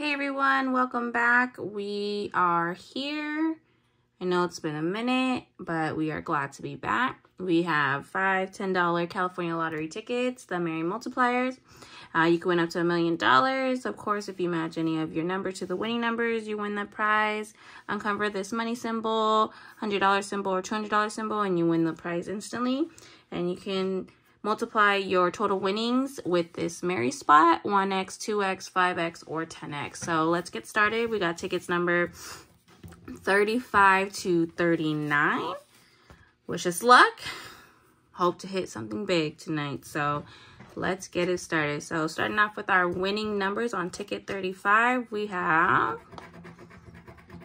Hey everyone, welcome back. We are here. I know it's been a minute, but we are glad to be back. We have five $10 California lottery tickets, the Merry Multipliers. Uh, you can win up to a million dollars. Of course, if you match any of your number to the winning numbers, you win the prize. Uncover this money symbol, $100 symbol, or $200 symbol, and you win the prize instantly. And you can Multiply your total winnings with this Merry spot, 1x, 2x, 5x, or 10x. So let's get started. We got tickets number 35 to 39. Wish us luck. Hope to hit something big tonight. So let's get it started. So starting off with our winning numbers on ticket 35, we have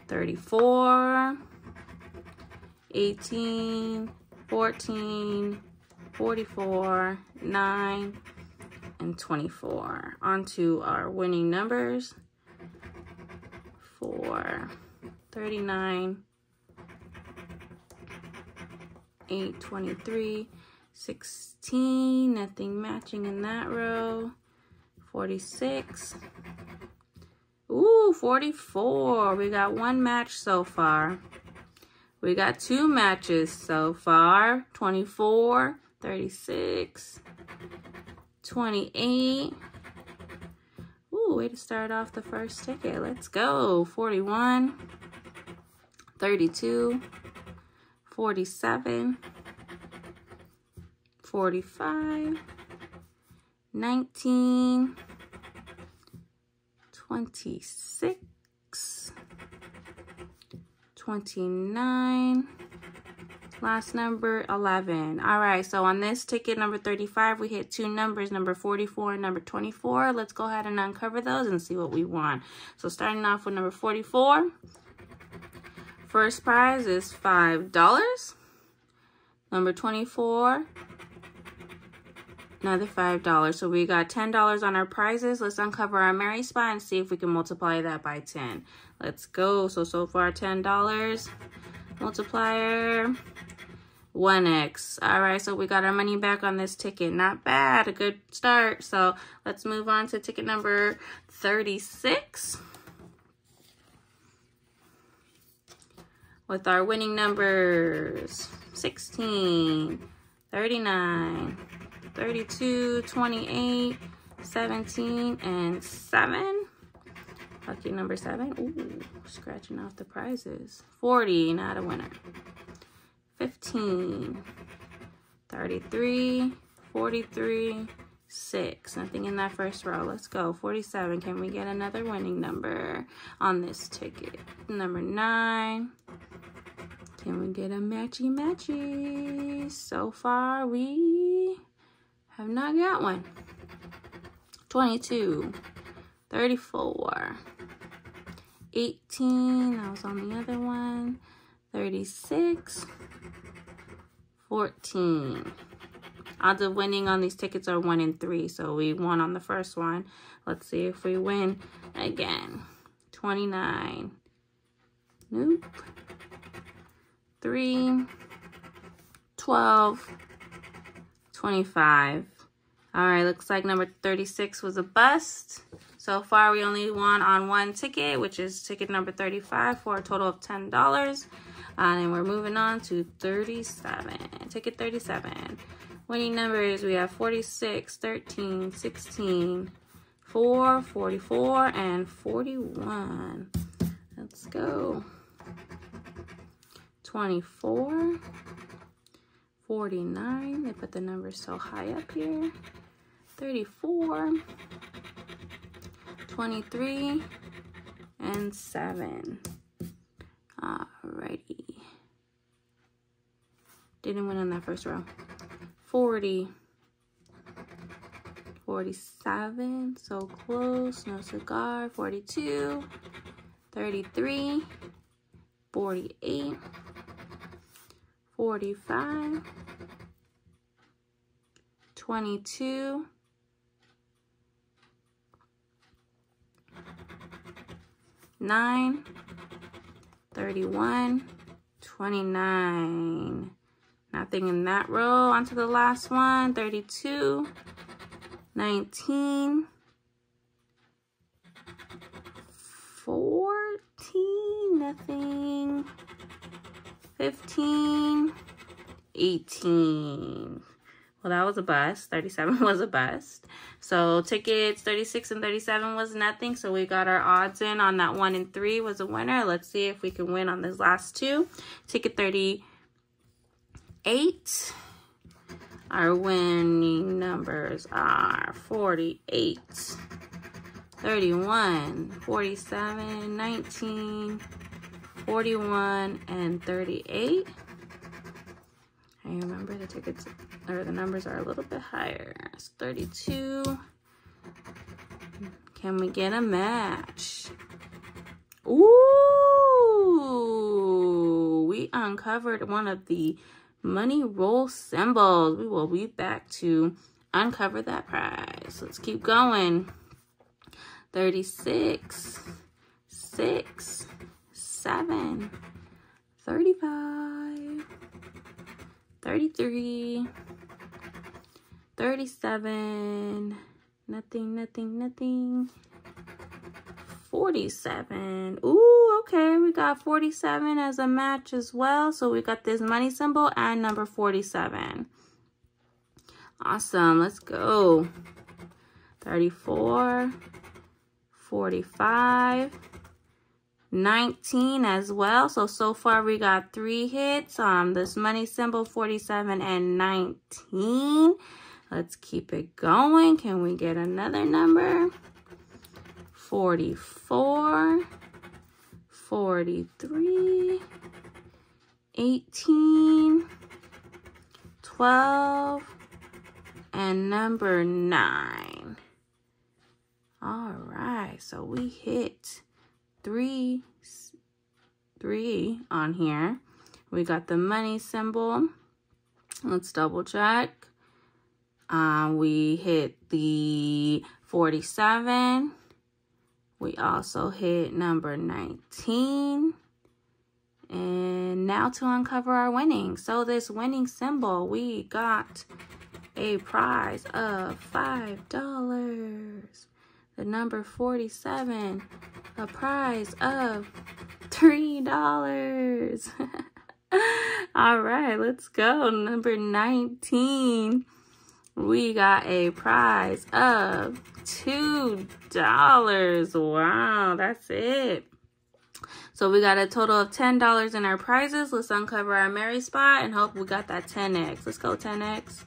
34, 18, 14, 44, 9, and 24. On to our winning numbers. 4, 39, 8, 23, 16, nothing matching in that row. 46. Ooh, 44. We got one match so far. We got two matches so far. 24, 36, 28. Ooh, way to start off the first ticket. Let's go. 41, 32, 47, 45, 19, 26, 29, Last number, 11. All right, so on this ticket, number 35, we hit two numbers, number 44 and number 24. Let's go ahead and uncover those and see what we want. So starting off with number 44. First prize is $5. Number 24, another $5. So we got $10 on our prizes. Let's uncover our Merry spot and see if we can multiply that by 10. Let's go. So, so far $10 multiplier 1x. All right, so we got our money back on this ticket. Not bad, a good start. So let's move on to ticket number 36. With our winning numbers 16, 39, 32, 28, 17, and 7. Lucky number 7. Ooh, scratching off the prizes. 40, not a winner. 15, 33, 43, 6. Nothing in that first row. Let's go. 47. Can we get another winning number on this ticket? Number 9. Can we get a matchy matchy? So far, we have not got one. 22, 34, 18. I was on the other one. 36, 14. Odds of winning on these tickets are 1 in 3, so we won on the first one. Let's see if we win again. 29. Nope. 3. 12. 25. All right, looks like number 36 was a bust. So far, we only won on one ticket, which is ticket number 35 for a total of $10. Uh, and we're moving on to 37. Ticket 37. Winning numbers, we have 46, 13, 16, 4, 44, and 41. Let's go. 24, 49. They put the numbers so high up here. 34, 23, and 7. Alrighty. Didn't win on that first row. 40. 47. So close. No cigar. 42. 33. 48. 45. 22. 9, 31, 29. Nothing in that row. On to the last one. 32, 19, 14, nothing. 15, 18. Well, that was a bust. 37 was a bust. So tickets 36 and 37 was nothing. So we got our odds in on that 1 and 3 was a winner. Let's see if we can win on this last two. Ticket 38. Our winning numbers are 48, 31, 47, 19, 41, and 38. I remember the tickets or the numbers are a little bit higher. It's 32. Can we get a match? Ooh, we uncovered one of the money roll symbols. We will be back to uncover that prize. Let's keep going. 36, 6, 7, 35, 33, 37, nothing, nothing, nothing. 47. Ooh, okay, we got 47 as a match as well. So we got this money symbol and number 47. Awesome, let's go. 34, 45, 19 as well. So, so far we got three hits. Um, this money symbol, 47 and 19. Let's keep it going. Can we get another number? 44, 43, 18, 12, and number 9. All right, so we hit three, three on here. We got the money symbol. Let's double check. Uh, we hit the 47. We also hit number 19. And now to uncover our winning. So this winning symbol, we got a prize of $5. The number 47, a prize of $3. All right, let's go. Number 19 we got a prize of $2. Wow, that's it. So we got a total of $10 in our prizes. Let's uncover our Merry spot and hope we got that 10X. Let's go 10X.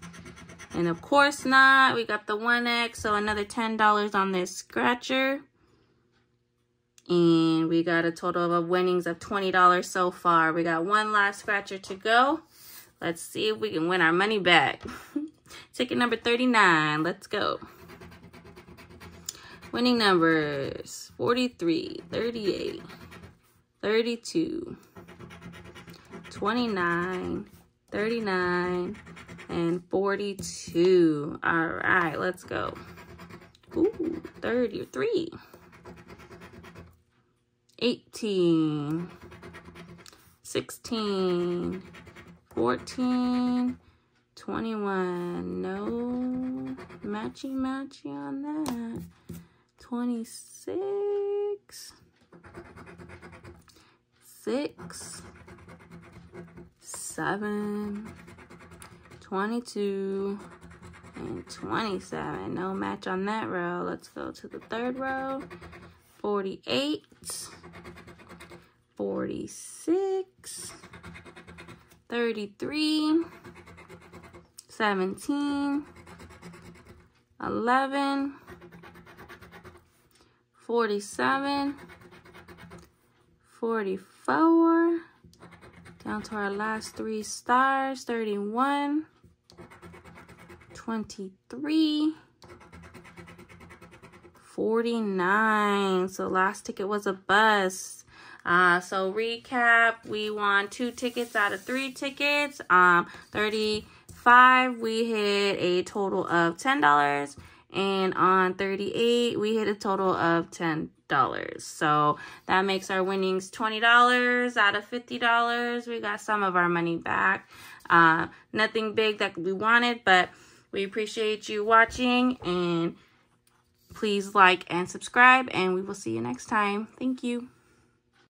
And of course not. We got the 1X. So another $10 on this scratcher. And we got a total of winnings of $20 so far. We got one last scratcher to go. Let's see if we can win our money back. Ticket number 39. Let's go. Winning numbers 43, 38, 32, 29, 39, and 42. All right, let's go. Ooh, 33, 18, 16, 14, 21. No matchy matchy on that. 26. 6. 7. 22. And 27. No match on that row. Let's go to the third row. 48. 46. 33. 17, 11, 47, 44, down to our last three stars, 31, 23, 49. So last ticket was a bust. Uh, so recap, we won two tickets out of three tickets. Um, 35, we hit a total of $10. And on 38, we hit a total of $10. So that makes our winnings $20 out of $50. We got some of our money back. Uh, nothing big that we wanted, but we appreciate you watching and please like and subscribe, and we will see you next time. Thank you.